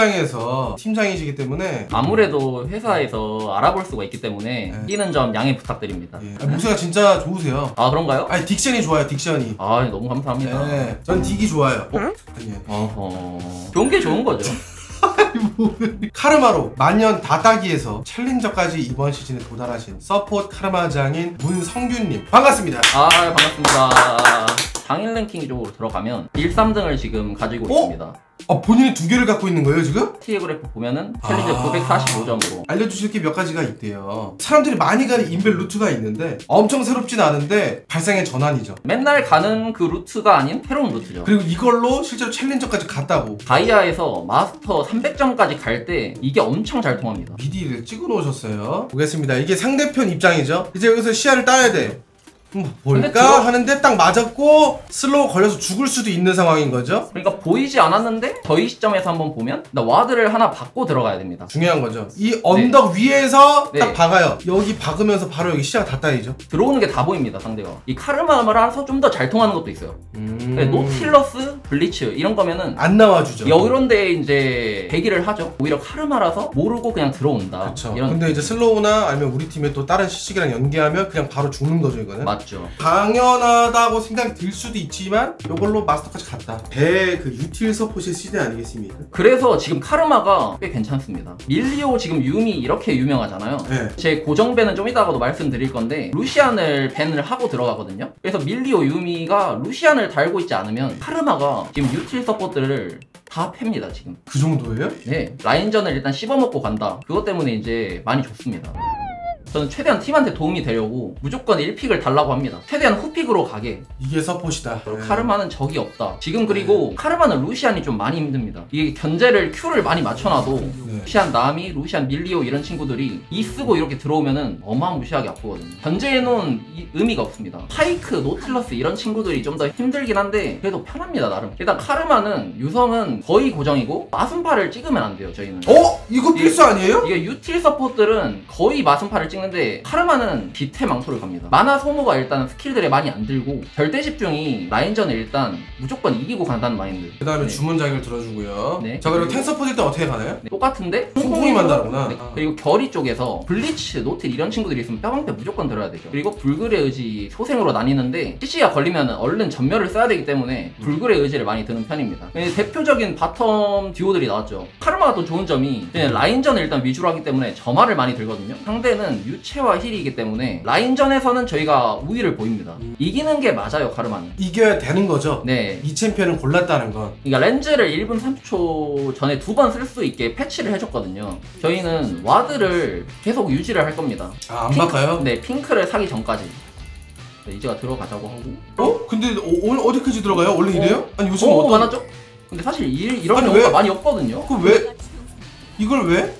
직장에서 팀장이시기 때문에 아무래도 회사에서 알아볼 수가 있기 때문에 네. 끼는 점 양해 부탁드립니다. 예. 아, 목소리가 진짜 좋으세요. 아 그런가요? 아니 diction이 좋아요. diction이. 아 너무 감사합니다. 네. 전 dick이 좋아요. 어? 아니, 어허. 좋은 게 좋은 거죠. 카르마로 만년 다딱이에서 challenger까지 이번 시즌에 도달하신 support 카르마장인 문성규님 반갑습니다. 아 반갑습니다. 장인 랭킹 쪽으로 들어가면 1, 3등을 지금 가지고 어? 있습니다. 아, 본인이 두 개를 갖고 있는 거예요 지금? tier그래프 보면은 challenger 아. 945점으로 알려주실 게 몇 가지가 있대요. 사람들이 많이 가는 인베 루트가 있는데 엄청 새롭진 않은데 발상의 전환이죠. 맨날 가는 그 루트가 아닌 새로운 루트죠. 그리고 이걸로 실제로 챌린저까지 갔다고 다이아에서 마스터 300점까지 갈 때 이게 엄청 잘 통합니다. 미리 찍어 놓으셨어요. 보겠습니다. 이게 상대편 입장이죠. 이제 여기서 시야를 따야 돼. 음, 근데 볼까 하는데 딱 맞았고 slow 걸려서 죽을 수도 있는 상황인 거죠. 그러니까 보이지 않았는데 저희 시점에서 한번 보면 나 ward를 하나 박고 들어가야 됩니다. 중요한 거죠. 이 언덕 위에서 네. 딱 박아요. 여기 박으면서 바로 여기 시야가 다 따이죠. 들어오는 게 다 보입니다 상대가. 이 카르마라서 좀 더 잘 통하는 것도 있어요. 음... 근데 노틸러스, 블리츠 이런 거면은 안 나와주죠. 이런 데 이제 대기를 하죠. 오히려 카르마라서 모르고 그냥 들어온다. 그렇죠. 이런 근데 이제 slow나 아니면 우리 팀의 또 다른 CC기랑 연계하면 그냥 바로 죽는 거죠 이거는. 맞 죠. 당연하다고 생각이 들 수도 있지만 이걸로 마스터까지 갔다. 배그 유틸 서폿의 시대 아니겠습니까? 그래서 지금 카르마가 꽤 괜찮습니다. 밀리오 지금 유미 이렇게 유행하잖아요. 네. 제 고정ban은 좀 이따가도 말씀드릴 건데 루시안을 ban을 하고 들어가거든요. 그래서 밀리오 유미가 루시안을 달고 있지 않으면 카르마가 지금 유틸 support를 다 팹니다 지금. 그 정도예요? 네 라인전을 일단 씹어먹고 간다. 그것 때문에 이제 많이 좋습니다. 저는 최대한 팀한테 도움이 되려고 무조건 1pick을 달라고 합니다. 최대한 후pick으로 가게. 이게 서폿이다. 네. 카르마는 적이 없다. 지금 그리고 카르마는 루시안이 좀 많이 힘듭니다. 이게 견제를 Q를 많이 맞춰놔도 네. 루시안 나미, 루시안 밀리오 이런 친구들이 E 쓰고 이렇게 들어오면은 어마무시하게 아프거든요. 견제해놓은 이- 의미가 없습니다. 파이크, 노틸러스 이런 친구들이 좀 더 힘들긴 한데 그래도 편합니다 나름. 일단 카르마는 유성은 거의 고정이고 마순파를 찍으면 안 돼요 저희는. 어? 이거 필수 아니에요? 이게 유틸 support들은 거의 마순파를 찍 는데 카르마는 빛의 망토를 갑니다. 마나 소모가 일단 스킬들에 많이 안 들고 절대 집중이 라인전을 일단 무조건 이기고 간다는 마인드. 그 다음에 네. 주문 작열을 들어주고요. 네. 자, 그리고 탱 서폿일 때 어떻게 가나요? 네, 똑같은데 콩콩이만 다르구나. 네, 아. 그리고 결이 쪽에서 블리츠, 노틸 이런 친구들이 있으면 뼈방패 무조건 들어야 되죠. 그리고 불굴의 의지 소생으로 나뉘는데 CC가 걸리면 얼른 점멸을 써야 되기 때문에 불굴의 의지를 많이 드는 편입니다. 네, 대표적인 bottom 듀오들이 나왔죠. 카르마가 또 좋은 점이 네, 라인전을 일단 위주로 하기 때문에 점화를 많이 들거든요. 상대는 유체화 heal이기 때문에 라인전에서는 저희가 우위를 보입니다. 음. 이기는 게 맞아요, 카르마는. 이겨야 되는 거죠. 네, 이 챔피언을 골랐다는 건. 그러니까 렌즈를 1분 30초 전에 두 번 쓸 수 있게 패치를 해줬거든요. 저희는 ward를 계속 유지를 할 겁니다. 아, 안 바꿔요? 네, 핑크를 사기 전까지. 네, 이제가 들어가자고 하고. 어? 근데 어, 오늘 어디까지 들어가요? 원래 이래요? 아니 요즘 어, 어떤... 많았죠? 근데 사실 이, 이런 아니, 경우가 왜? 많이 없거든요. 그 왜? 이걸 왜?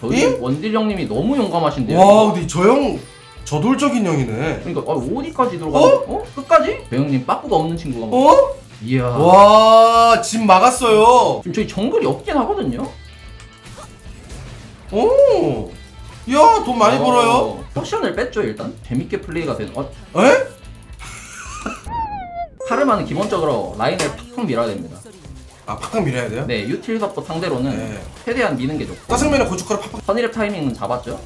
저희 예? 원딜 형님이 너무 용감하신데요. 와 근데 저 형 저돌적인 형이네. 그러니까 어, 어디까지 들어가는 어? 어? 끝까지? 배 형님 빠꾸가 없는 친구가 막. 어? 이야. 와, 집 막았어요. 지금 저희 정글이 없긴 하거든요. 오. 야, 돈 많이 어, 벌어요. 포션을 뺐죠 일단. 재밌게 플레이가 되는. 어, 에? 카르마는 기본적으로 라인을 팍팍 밀어야 됩니다. 아, 팍팍 밀어야 돼요? 네, util 서포 상대로는 네. 최대한 미는 게 좋고. 짜장면에 고춧가루 팍팍. 선2렙 타이밍은 잡았죠?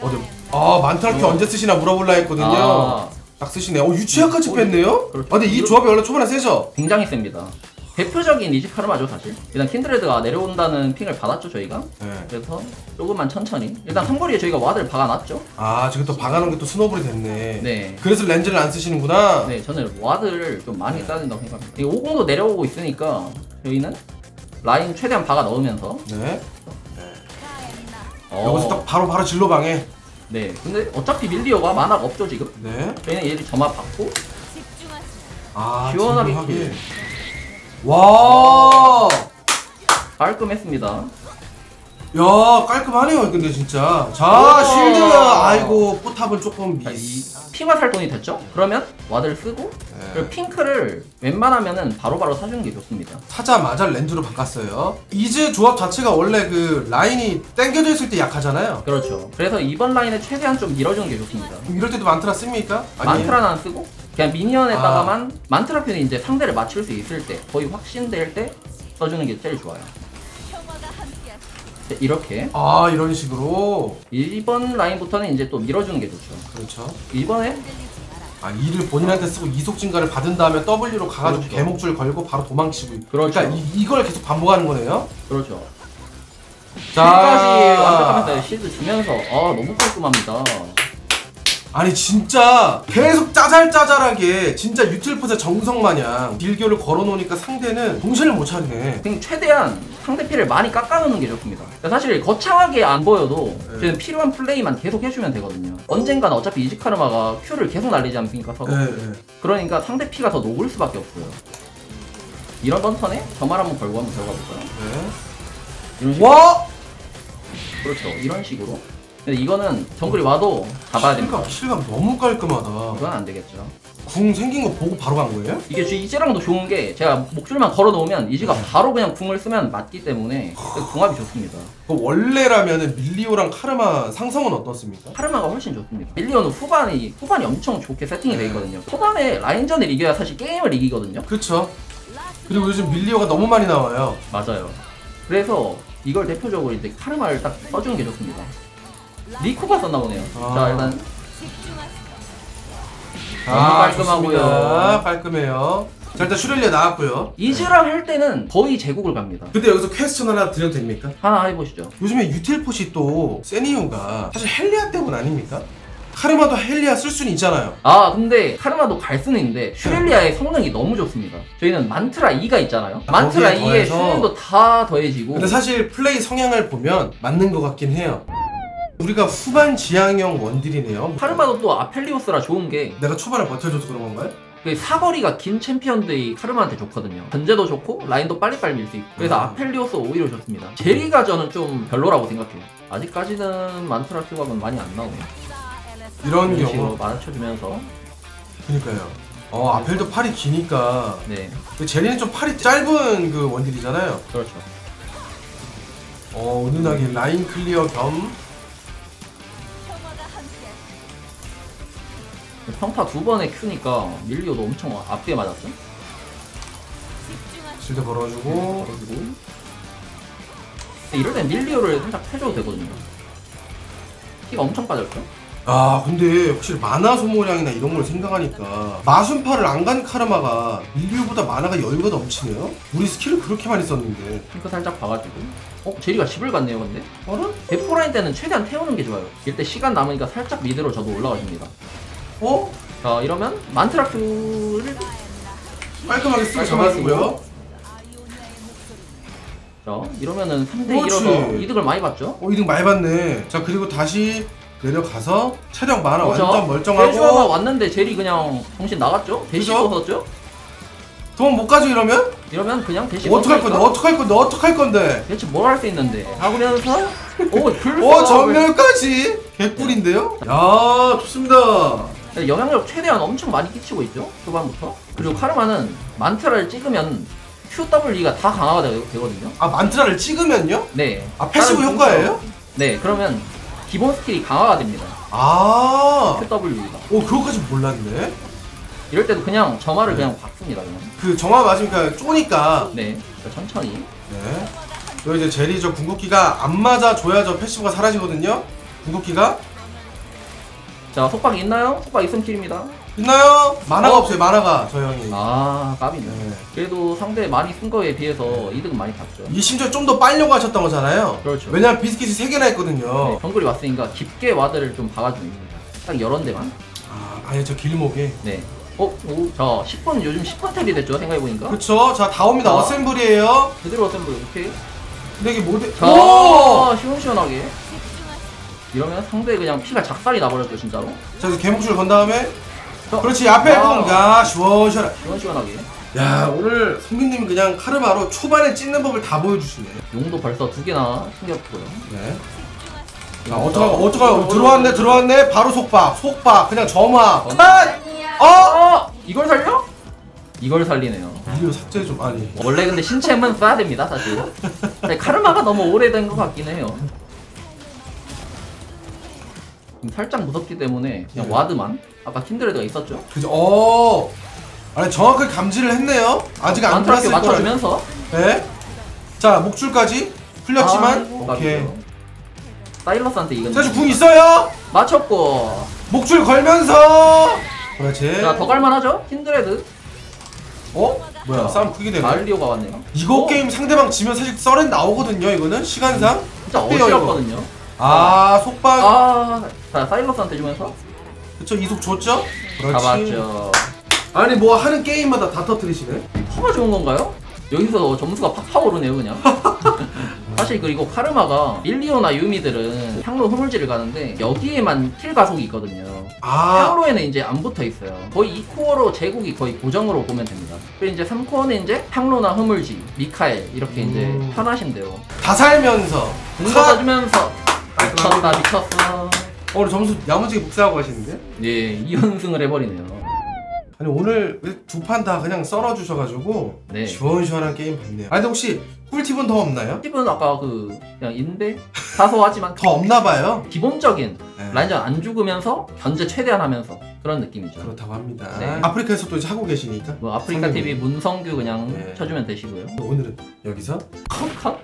어디? 아, 만트라 Q 어. 언제 쓰시나 물어볼라 했거든요. 아, 딱 쓰시네. 어, 유체화까지 어, 뺐네요? 그렇죠. 아, 근데 이 조합이 원래 초반에 세죠? 굉장히 셉니다. 대표적인 이지 카르마죠 사실. 일단 킨드레드가 내려온다는 ping을 받았죠 저희가. 네. 그래서 조금만 천천히. 일단 삼거리에 저희가 ward를 박아놨죠. 아, 지금 또 박아놓은 게 또 snowball이 됐네. 네. 그래서 렌즈를 안 쓰시는구나. 네, 저는 ward를 좀 많이 써야 된다고 생각합니다. 이 50도 내려오고 있으니까 저희는 라인 최대한 박아 넣으면서. 네. 어, 여기서 딱 바로 바로 진로방에. 네. 근데 어차피 밀리오가 마나가 없죠 지금. 네. 저희는 얘를 점화 받고 아, 시원하게 진로하게. 와. 깔끔했습니다. 야 깔끔하네요 근데 진짜 자. 실드 아이고 포탑은 조금 자, 이 미스 핑와 살 돈이 됐죠? 그러면 ward를 쓰고 네. 그리고 핑크를 웬만하면은 바로바로 사주는 게 좋습니다. 사자마자 렌즈로 바꿨어요 이즈 조합 자체가 원래 그 라인이 땡겨져 있을 때 약하잖아요 그렇죠. 그래서 이번 라인을 최대한 좀 밀어주는 게 좋습니다. 그럼 이럴 때도 만트라 씁니까? 아니에요? 만트라는 안 쓰고 그냥 미니언에다가만 아. 만트라 편이 이제 상대를 맞출 수 있을 때 거의 확신될 때 써주는 게 제일 좋아요. 네, 이렇게 아 이런 식으로 1번 라인부터는 이제 또 밀어주는 게 좋죠. 그렇죠. 2번에 아 이를 본인한테 쓰고 이속 증가를 받은 다음에 W로 가가지고 그렇죠. 개목줄 걸고 바로 도망치고 그렇죠. 그러니까 이, 이걸 계속 반복하는 거네요 그렇죠. 자. 실까지 완벽하면서 실드 주면서 아 너무 깔끔합니다. 아니 진짜 계속 짜잘짜잘하게 진짜 유틸풋의 정성 마냥 딜교를 걸어놓으니까 상대는 정신을 못 차리네 그냥 최대한 상대 피를 많이 깎아놓는 게 좋습니다. 그러니까 사실 거창하게 안 보여도 네. 필요한 플레이만 계속 해주면 되거든요. 언젠가는 어차피 이지카르마가 Q를 계속 날리지 않습니까? 서로? 네, 네. 그러니까 상대 피가 더 녹을 수밖에 없어요. 이런 턴에 점말 한번 걸고 한번 들어가 볼까요? 네. 이런 식으로. 와! 그렇죠. 이런 식으로. 근데 이거는 정글이 와도 잡아야 됩니다. 실감, 실감 너무 깔끔하다 그건 안 되겠죠. 궁 생긴 거 보고 바로 간 거예요? 이게 주- 이지랑도 좋은 게 제가 목줄만 걸어 놓으면 이지가 네. 바로 그냥 궁을 쓰면 맞기 때문에 궁합이 좋습니다. 그 원래라면은 밀리오랑 카르마 상성은 어떻습니까? 카르마가 훨씬 좋습니다. 밀리언은 후반이 후반이 엄청 좋게 세팅이 되어 있거든요. 초반에 라인전을 이겨야 사실 게임을 이기거든요. 그렇죠 그리고 요즘 밀리오가 너무 많이 나와요 맞아요. 그래서 이걸 대표적으로 이제 카르마를 딱 써주는 게 좋습니다. 리코가 썼나 보네요. 아. 자 일단 아, 깔끔하고요. 좋습니다. 깔끔해요 자 일단 슈렐리아 나왔고요 이즈랑 할 때는 거의 제국을 갑니다. 근데 여기서 question 하나 드려도 됩니까? 하나 해보시죠. 요즘에 유틸폿이 또 센 이유가 사실 헬리아 때문 아닙니까? 카르마도 헬리아 쓸 수는 있잖아요 아 근데 카르마도 갈 수는 있는데 슈렐리아의 성능이 너무 좋습니다. 저희는 만트라 E가 있잖아요. 만트라 거기에 2의 더해서- 수능도 다 더해지고 근데 사실 플레이 성향을 보면 맞는 것 같긴 해요 우리가 후반 지향형 원딜이네요 카르마도 또 아펠리오스라 좋은 게 내가 초반에 버텨줘서 그런 건가요? 그 사거리가 긴 챔피언들이 카르마한테 좋거든요. 견제도 좋고 라인도 빨리빨리 밀 수 있고 그래서 음. 아펠리오스 오히려 좋습니다. 제리가 저는 좀 별로라고 생각해요. 아직까지는 만트라 큐각은 많이 안 나오네요. 이런 경우 맞춰주면서 그니까요 어 아펠도 팔이 기니까 네 근데 제리는 좀 팔이 짧은 그 원딜이잖아요 그렇죠. 어 은은하게 라인 clear 겸 평타 두 번의 Q니까 밀리오도 엄청 앞뒤에 맞았죠. 실드 걸어주고 걸어주고 근데 이럴 땐 밀리오를 살짝 해줘도 되거든요. 피가 엄청 빠졌죠? 아 근데 확실히 마나 소모량이나 이런 걸 생각하니까 마순파를 안 간 카르마가 밀리오보다 마나가 여유가 넘치네요 우리 스킬을 그렇게 많이 썼는데 핑크 살짝 봐가지고 어? 제리가 집을 갔네요 근데? 어라? 대포라인 때는 최대한 태우는 게 좋아요 이때 시간 남으니까 살짝 mid로 저도 올라가줍니다 어? 자 이러면 만트라 Q를 깔끔하게 쓰고 잡아주고요 자 이러면은 3대 그렇지. 1어서 이득을 많이 봤죠? 어 이득 많이 받네 자 그리고 다시 내려가서 체력 마나 그렇죠? 완전 멀쩡하고 왔는데 제리 그냥 정신 나갔죠? 대시도 그죠? 썼죠? 도망 못 가죠 이러면? 이러면 그냥 대시 어떡할 건데 어떡할 건데 어떡할 건데 대체 뭘 할 수 있는데 하면서 오 불. 어 점멸까지 개꿀인데요? 야 좋습니다 영향력 최대한 엄청 많이 끼치고 있죠 초반부터. 그리고 카르마는 만트라를 찍으면 QW가 다 강화가 되, 되거든요. 아 만트라를 찍으면요? 네. 아 passive 효과예요? 네 그러면 기본 스킬이 강화가 됩니다. 아. QW가. 오 그거까지 몰랐네. 이럴 때도 그냥 점화를 그냥 박습니다 그냥. 그 점화 맞으니까 쪼니까. 네 천천히. 네. 그리고 이제 제리 저 궁극기가 안 맞아 줘야 저 passive가 사라지거든요. 궁극기가 자 속박이 있나요? 속박 있음 kill입니다 있나요? 마나가 어? 없어요 마나가 저 형이 아 까비네 네. 그래도 상대 많이 쓴 거에 비해서 이득은 많이 봤죠 이 심지어 좀 더 빨려고 하셨던 거잖아요 그렇죠 왜냐면 비스킷이 3개나 했거든요 네, 정글이 왔으니까 깊게 ward를 좀 박아줍니다 딱 여러 대만 아 아예 저 길목에 네. 어, 오, 자, 10분, 요즘 10분 탭이 됐죠, 생각해보니까. 그쵸 자 다 옵니다 아. 어셈블이에요 제대로 어셈블, 오케이. 근데 이게 모델 자, 오! 시원시원하게. 이러면 상대 그냥 피가 작살이 나버렸죠, 진짜로. 자 그래서 개목줄 건 다음에 자, 그렇지 앞에 와. 공가 시원시원하 시원시원하게. 야 오늘 성민님이 그냥 카르마로 초반에 찍는 법을 다 보여주시네 용도 벌써 두 개나 챙겼고요. 네. 자 어떡하 어떡하 들어왔네 들어왔네 바로 속박 속박 그냥 점화 어. 컷! 어? 어! 이걸 살려? 이걸 살리네요. 이거 삭제 좀 아니 원래 근데 신챔은 써야 됩니다, 사실. 근데 카르마가 너무 오래된 것 같긴 해요. 좀 살짝 무섭기 때문에 그냥 네. ward만. 아까 킨드레드가 있었죠? 그죠. 어. 아니 정확하게 감지를 했네요. 아직 안 만트라 Q 들었을 거라. 맞춰주면서? 네? 자 목줄까지? 풀렸지만? 아이고, 오케이 깜짝이야. 사일러스한테 이건 세주 궁 있어요? 맞췄고. 목줄 걸면서. 그렇지. 자더 갈만하죠? 힌드레드? 어? 뭐야 싸움 크게 되네. 말리오가 왔네요. 이거 어? 게임 상대방 지면 사실 썰엔 나오거든요 이거는? 시간상? 진짜. 어지럽거든요 아 속박. 아, 자 사일러스한테 주면서? 그쵸 이속 줬죠? 그렇지. 잡았죠. 아니 뭐 하는 게임마다 다 터트리시네. 파가 좋은 건가요? 여기서 점수가 팍팍 오르네요 그냥. 사실 그리고 카르마가 밀리오나 유미들은 향로 흐물지를 가는데 여기에만 킬 가속이 있거든요. 아. 향로에는 이제 안 붙어 있어요. 거의 2코어로 제국이 거의 고정으로 보면 됩니다. 그리고 이제 3코어는 이제 향로나 흐물지, 미카엘 이렇게 이제 음. 편하신데요. 다 살면서. 공도 카- 써주면서 미쳤다 미쳤어 어, 오늘 점수 야무지게 복사하고 가시는데? 예 2연승을 해버리네요 아니 오늘 두 판 다 그냥 썰어 주셔가지고 네. 시원시원한 게임 봤네요 아니 근데 혹시 꿀팁은 더 없나요? 팁은 아까 그 그냥 인데 사소하지만 더 없나 봐요 기본적인 네. 라인전 안 죽으면서 견제 최대한 하면서 그런 느낌이죠. 그렇다고 합니다 네. 아프리카에서 또 이제 하고 계시니까 뭐 아프리카 상당히. TV 문성규 그냥 네. 쳐주면 되시고요. 오늘은 여기서 컷 컷.